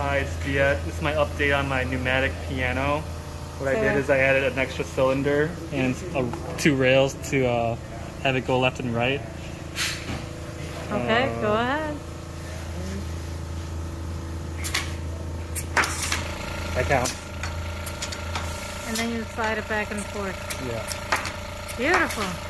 Hi, it's Viet. This is my update on my pneumatic piano. What I did is I added an extra cylinder and a, two rails to uh, have it go left and right. Okay, Uh, go ahead. I count. And then you slide it back and forth. Yeah. Beautiful.